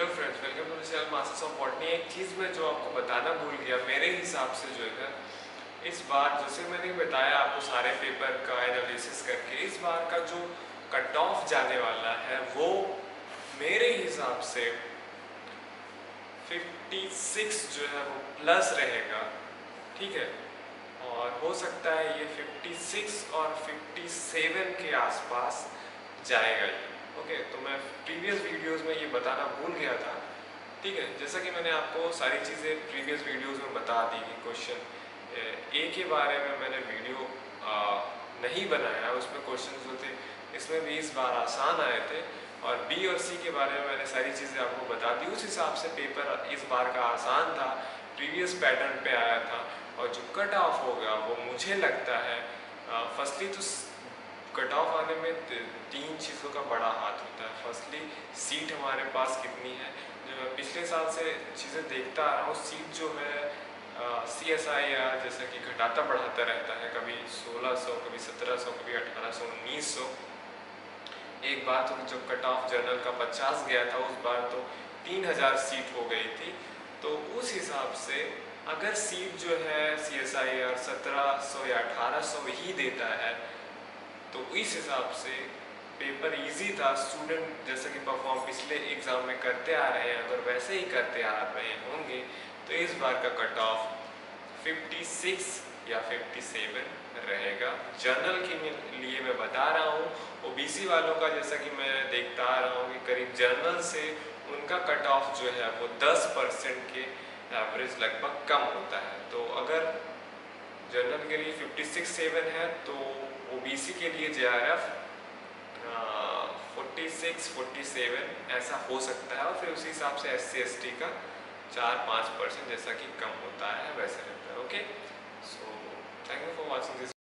Hello friends welcome to channel masters of botany एक चीज़ मैं जो आपको बताना भूल गया, मेरे हिसाब से जो है ना, इस बार जैसे मैंने बताया आपको सारे पेपर का एनालिसिस करके, इस बार का जो कट ऑफ़ जाने वाला है, वो मेरे हिसाब से 56 जो है वो प्लस रहेगा, ठीक है? और हो सकता है ये 56 और 57 के आसपास जाएगा ये। ओके तो मैं प्रीवियस वीडियोस में ये बताना भूल गया था। ठीक है जैसा कि मैंने आपको सारी चीज़ें प्रीवियस वीडियोस में बता दी कि क्वेश्चन ए के बारे में मैंने वीडियो आ, नहीं बनाया उसमें क्वेश्चन जो थे इसमें भी इस बार आसान आए थे और बी और सी के बारे में मैंने सारी चीज़ें आपको बता दी। उस हिसाब से पेपर इस बार का आसान था प्रीवियस पैटर्न पे आया था और जो कट ऑफ़ होगा वो मुझे लगता है फर्स्टली तो कट ऑफ़ आने में तीन चीज़ों का बड़ा हाथ होता है। फर्स्टली सीट हमारे पास कितनी है? जो पिछले साल से चीज़ें देखता आ रहा हूँ सीट जो है सी एस आई आर जैसा कि घटाता बढ़ाता रहता है, कभी 1600 कभी 1700 कभी 1800 1900 एक बार तो जब कट ऑफ़ जर्नल का 50 गया था, उस बार तो 3000 सीट हो गई थी। तो उस हिसाब से अगर सीट जो है सी एस आई आर सत्रह सौ या अठारह ही देता है तो इस हिसाब से पेपर इजी था स्टूडेंट जैसा कि परफॉर्म पिछले एग्ज़ाम में करते आ रहे हैं, अगर वैसे ही करते आ रहे होंगे तो इस बार का कट ऑफ़ 56 या 57 रहेगा। जर्नल के लिए मैं बता रहा हूँ ओ ओबीसी वालों का जैसा कि मैं देखता आ रहा हूँ कि करीब जर्नल से उनका कट ऑफ़ जो है, वो 10 परसेंट के एवरेज लगभग कम होता है। तो अगर जर्नल के लिए 56 सेवन है तो ओबीसी के लिए J R F forty six forty seven ऐसा हो सकता है और फिर उसी हिसाब से एस सी एस टी का चार पाँच परसेंट जैसा कि कम होता है।